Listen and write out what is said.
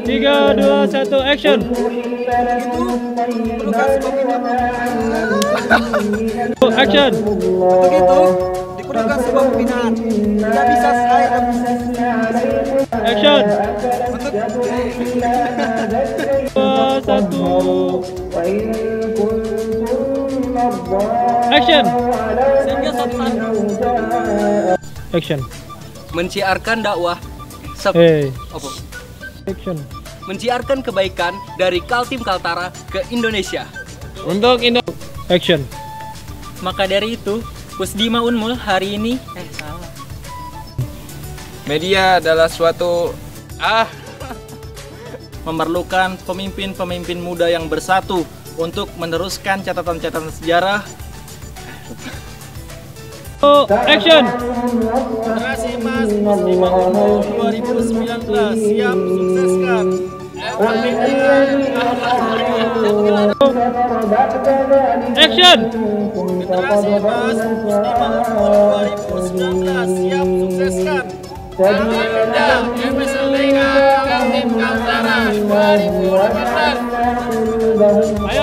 Tiga, dua, satu, action. Action. Begitu diperlukan sebuah pembinaan. Tidak bisa selain Action. untuk Dua, satu. Action. sehingga Action. menciarkan dakwah sep- Hey. apa? Action. Menciarkan kebaikan dari Kaltim Kaltara ke Indonesia. Untuk Indo. Action. Maka dari itu, Pusdima Unmul hari ini eh salah. Media adalah suatu ah memerlukan pemimpin-pemimpin muda yang bersatu untuk meneruskan catatan-catatan sejarah Oh, action. Generasi Emas Pusdima Unmul 2019 siap sukseskan Action. Generasi Emas Pusdima Unmul 2019 siap sukseskan Agenda MSL Liga Kaltim Kaltara 2018 Ayo